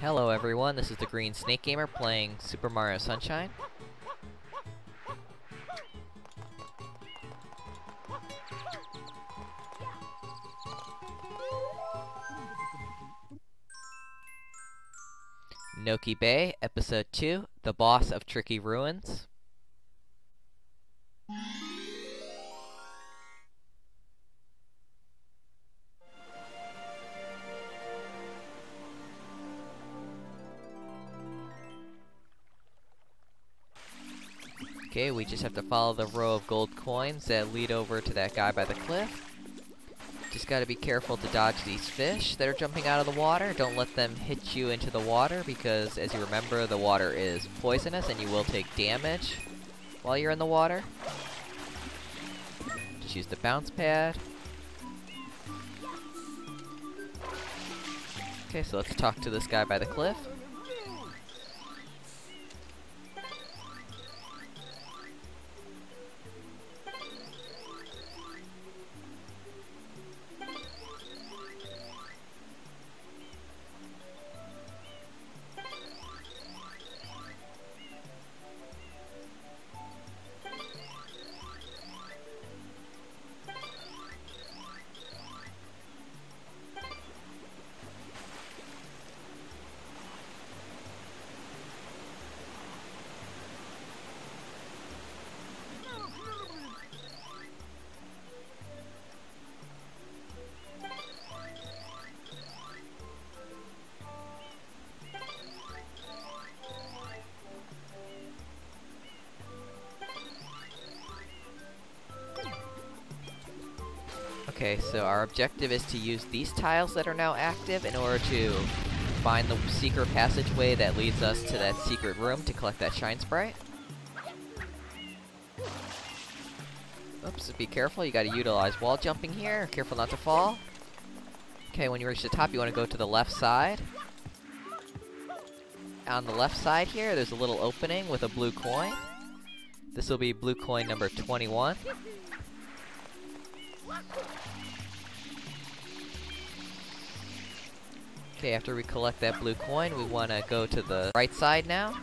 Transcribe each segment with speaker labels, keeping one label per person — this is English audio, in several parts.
Speaker 1: Hello everyone, this is the Green Snake Gamer playing Super Mario Sunshine. Noki Bay, Episode 2, The Boss of Tricky Ruins. Okay, we just have to follow the row of gold coins that lead over to that guy by the cliff. Just gotta be careful to dodge these fish that are jumping out of the water. Don't let them hit you into the water because, as you remember, the water is poisonous and you will take damage while you're in the water. Just use the bounce pad. Okay, so let's talk to this guy by the cliff. Okay, so our objective is to use these tiles that are now active in order to find the secret passageway that leads us to that secret room to collect that shine sprite. Oops, be careful, you gotta utilize wall jumping here, careful not to fall. Okay, when you reach the top you wanna go to the left side. On the left side here, there's a little opening with a blue coin. This will be blue coin number 21. Okay, after we collect that blue coin, we want to go to the right side now.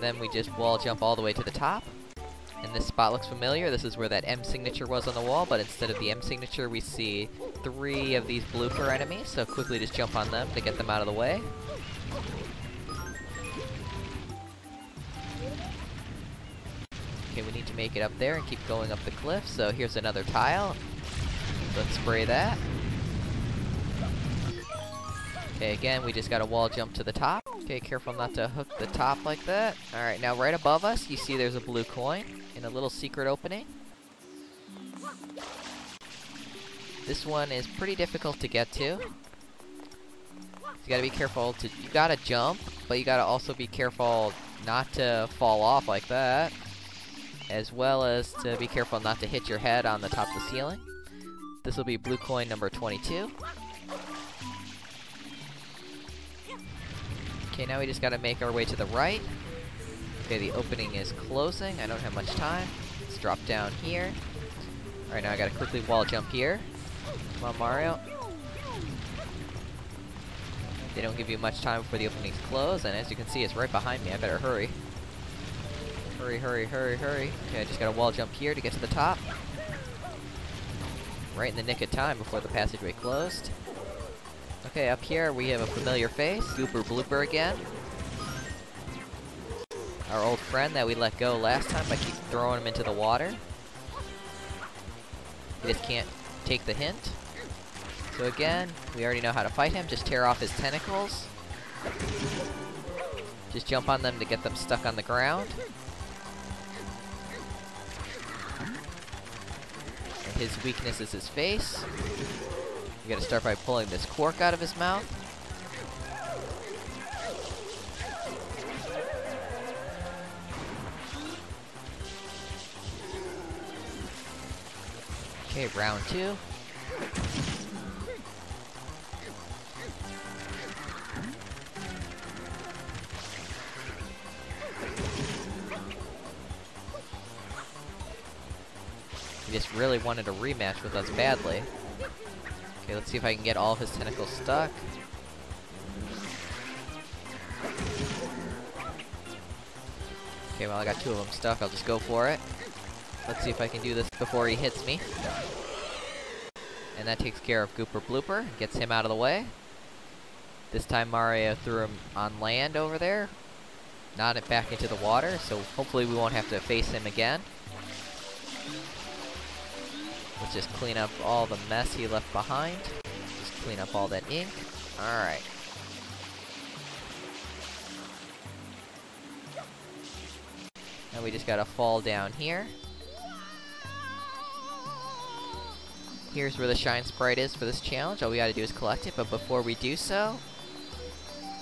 Speaker 1: Then we just wall jump all the way to the top. And this spot looks familiar. This is where that M signature was on the wall, but instead of the M signature, we see three of these blooper enemies. So quickly just jump on them to get them out of the way. We need to make it up there and keep going up the cliff. So here's another tile. Let's spray that. Okay, again, we just got a wall jump to the top. Okay, careful not to hook the top like that. Alright, now right above us, you see there's a blue coin in a little secret opening. This one is pretty difficult to get to. You gotta be careful to- you gotta jump, but you gotta also be careful not to fall off like that. As well as to be careful not to hit your head on the top of the ceiling. This will be blue coin number 22. Okay, now we just gotta make our way to the right. Okay, the opening is closing. I don't have much time. Let's drop down here. Alright, now I gotta quickly wall jump here. Come on, Mario. They don't give you much time before the openings close, and as you can see, it's right behind me. I better hurry. Hurry, hurry, hurry, hurry. Okay, I just gotta wall jump here to get to the top. Right in the nick of time before the passageway closed. Okay, up here we have a familiar face, Gooper Blooper again. Our old friend that we let go last time by keep throwing him into the water. He just can't take the hint. So again, we already know how to fight him, just tear off his tentacles. Just jump on them to get them stuck on the ground. His weakness is his face. You gotta start by pulling this cork out of his mouth. Okay, round two. He just really wanted a rematch with us badly. Okay, let's see if I can get all of his tentacles stuck. Okay, well I got two of them stuck, I'll just go for it. Let's see if I can do this before he hits me. And that takes care of Gooper Blooper, gets him out of the way. This time Mario threw him on land over there, not it back into the water, so hopefully we won't have to face him again. Let's just clean up all the mess he left behind. Just clean up all that ink. Alright. And we just gotta fall down here. Here's where the shine sprite is for this challenge. All we gotta do is collect it, but before we do so,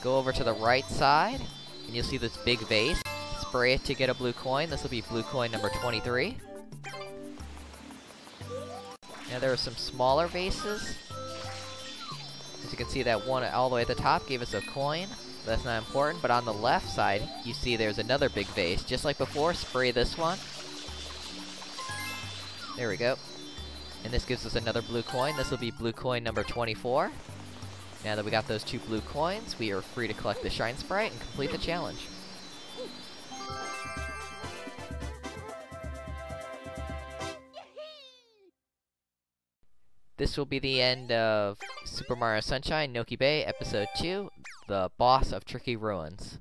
Speaker 1: go over to the right side, and you'll see this big vase. Spray it to get a blue coin. This will be blue coin number 23. Now there are some smaller vases. As you can see, that one all the way at the top gave us a coin. That's not important, but on the left side, you see there's another big vase. Just like before, spray this one. There we go. And this gives us another blue coin. This will be blue coin number 24. Now that we got those two blue coins, we are free to collect the Shine Sprite and complete the challenge. This will be the end of Super Mario Sunshine Noki Bay Episode 2, The Boss of Tricky Ruins.